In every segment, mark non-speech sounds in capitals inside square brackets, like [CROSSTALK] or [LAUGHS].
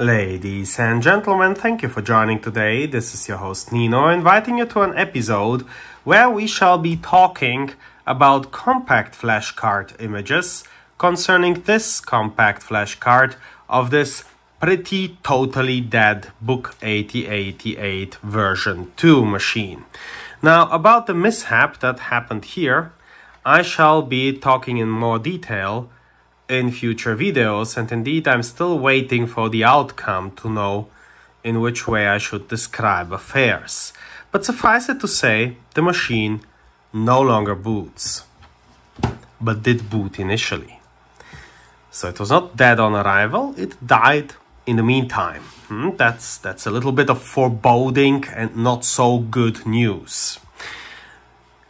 Ladies and gentlemen, thank you for joining today. This is your host Nino, inviting you to an episode where we shall be talking about compact flashcard images concerning this compact flashcard of this pretty totally dead Book 8088 version 2 machine. Now, about the mishap that happened here, I shall be talking in more detail in future videos and indeed I'm still waiting for the outcome to know in which way I should describe affairs. But suffice it to say, the machine no longer boots, but did boot initially. So it was not dead on arrival, it died in the meantime. Hmm? That's, that's a little bit of foreboding and not so good news.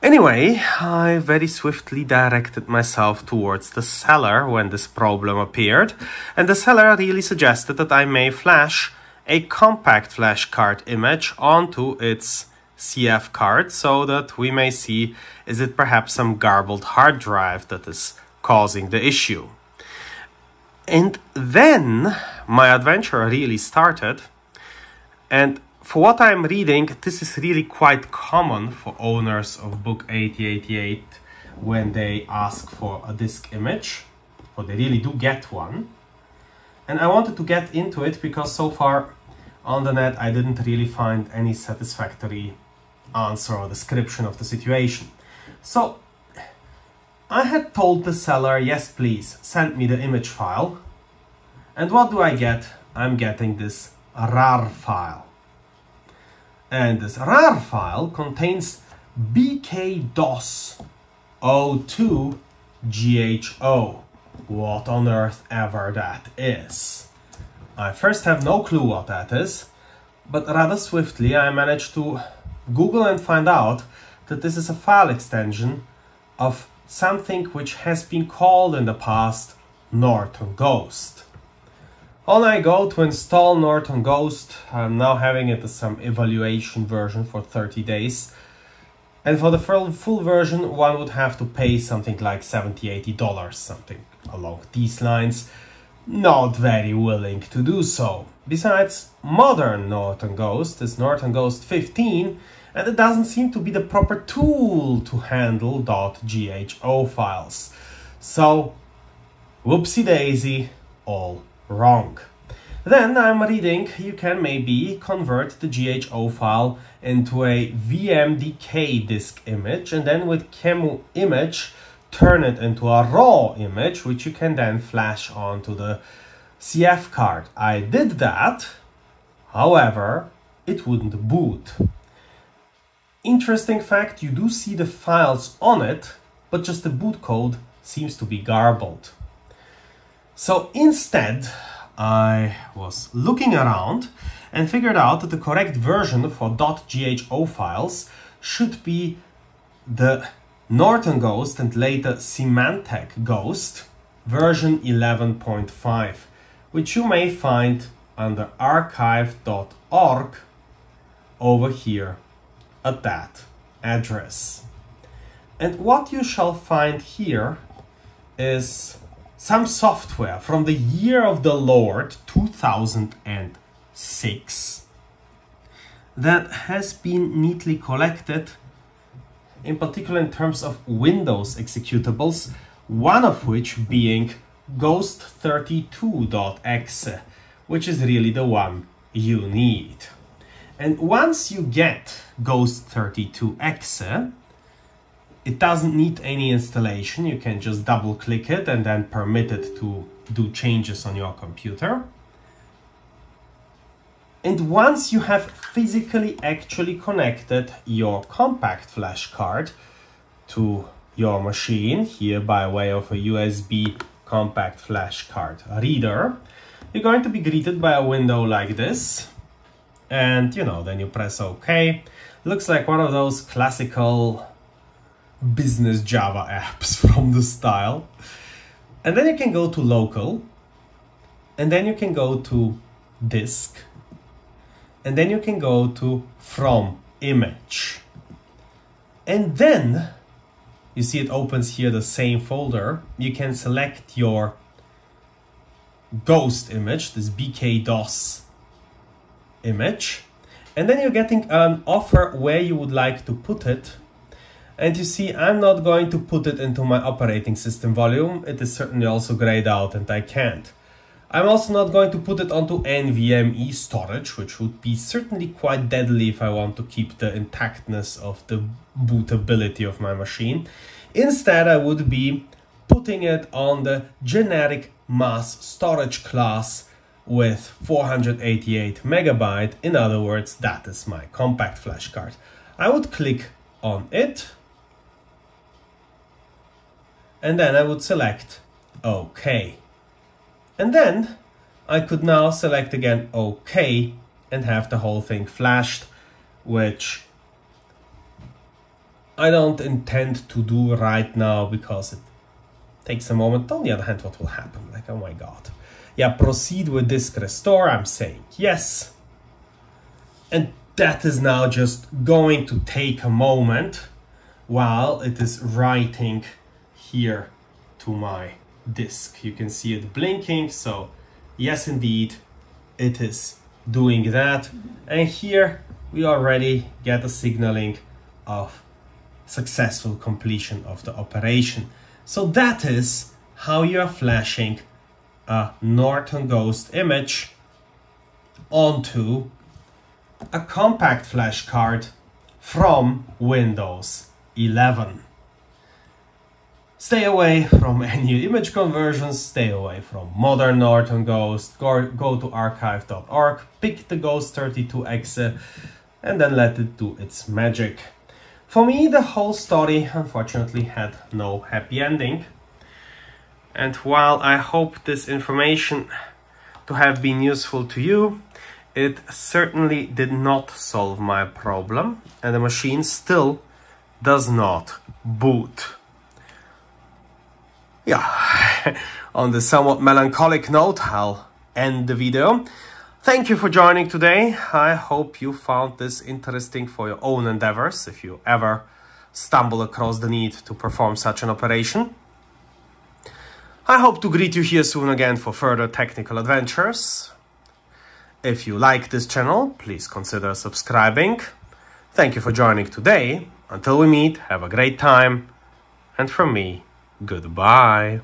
Anyway, I very swiftly directed myself towards the seller when this problem appeared, and the seller really suggested that I may flash a compact flash card image onto its CF card so that we may see is it perhaps some garbled hard drive that is causing the issue. And then my adventure really started, and for what I'm reading, this is really quite common for owners of book 8088 when they ask for a disk image, or they really do get one. And I wanted to get into it because so far on the net I didn't really find any satisfactory answer or description of the situation. So I had told the seller, yes please, send me the image file. And what do I get? I'm getting this RAR file. And this RAR file contains bkdos02 GHO. What on earth ever that is. I first have no clue what that is, but rather swiftly I managed to Google and find out that this is a file extension of something which has been called in the past Norton Ghost. On I go to install Norton Ghost. I'm now having it as some evaluation version for 30 days. And for the full, version, one would have to pay something like 70 $80, something along these lines. Not very willing to do so. Besides, modern Norton Ghost is Norton Ghost 15, and it doesn't seem to be the proper tool to handle .gho files. So, whoopsie daisy, all wrong. Then I'm reading you can maybe convert the GHO file into a VMDK disk image and then with Qemu image turn it into a raw image which you can then flash onto the CF card. I did that, however, it wouldn't boot. Interesting fact, you do see the files on it, but just the boot code seems to be garbled. So instead, I was looking around and figured out that the correct version for .gho files should be the Norton Ghost and later Symantec Ghost version 11.5, which you may find under archive.org over here at that address. And what you shall find here is some software from the year of the Lord 2006 that has been neatly collected, in particular in terms of Windows executables, one of which being Ghost32.exe, which is really the one you need. And once you get Ghost32.exe, it doesn't need any installation. You can just double click it and then permit it to do changes on your computer. And once you have physically actually connected your compact flash card to your machine, here by way of a USB compact flash card reader, you're going to be greeted by a window like this. And you know, then you press OK. Looks like one of those classical business Java apps [LAUGHS] from the style. And then you can go to local, and then you can go to disk, and then you can go to from image. And then you see it opens here the same folder. You can select your ghost image, this BKDOS image. And then you're getting an offer where you would like to put it. And you see, I'm not going to put it into my operating system volume. It is certainly also grayed out and I can't. I'm also not going to put it onto NVMe storage, which would be certainly quite deadly if I want to keep the intactness of the bootability of my machine. Instead, I would be putting it on the generic mass storage class with 488 megabyte. In other words, that is my compact flash card. I would click on it and then I would select OK. And then I could now select again OK and have the whole thing flashed, which I don't intend to do right now because it takes a moment. On the other hand, what will happen? Like, oh my god. Yeah, proceed with disk restore. I'm saying yes. And that is now just going to take a moment while it is writing here to my disk. You can see it blinking, so yes, indeed, it is doing that. And here we already get a signaling of successful completion of the operation. So that is how you are flashing a Norton Ghost image onto a compact flash card from Windows 11. Stay away from [LAUGHS] any image conversions, stay away from modern Norton Ghost, go, go to archive.org, pick the Ghost32.exe and then let it do its magic. For me, the whole story unfortunately had no happy ending. And while I hope this information to have been useful to you, it certainly did not solve my problem and the machine still does not boot yeah, [LAUGHS] on the somewhat melancholic note, I'll end the video. Thank you for joining today. I hope you found this interesting for your own endeavors if you ever stumble across the need to perform such an operation. I hope to greet you here soon again for further technical adventures. If you like this channel, please consider subscribing. Thank you for joining today. Until we meet, have a great time. And from me, Goodbye.